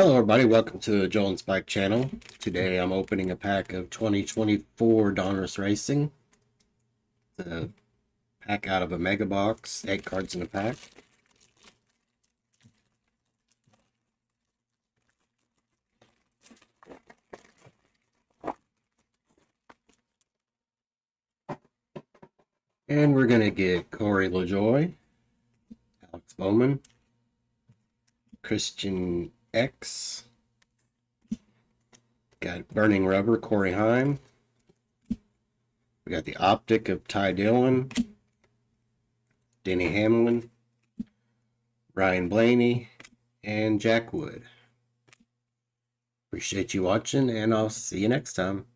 Hello everybody, welcome to the Joel and Spike channel. Today I'm opening a pack of 2024 Donruss Racing. The pack out of a mega box, 8 cards in a pack. And we're going to get Corey LaJoie, Alex Bowman, Christian Eckes. Got Burning Rubber, Corey Heim. We got the Optic of Ty Dillon. Denny Hamlin. Ryan Blaney. And Jack Wood. Appreciate you watching, and I'll see you next time.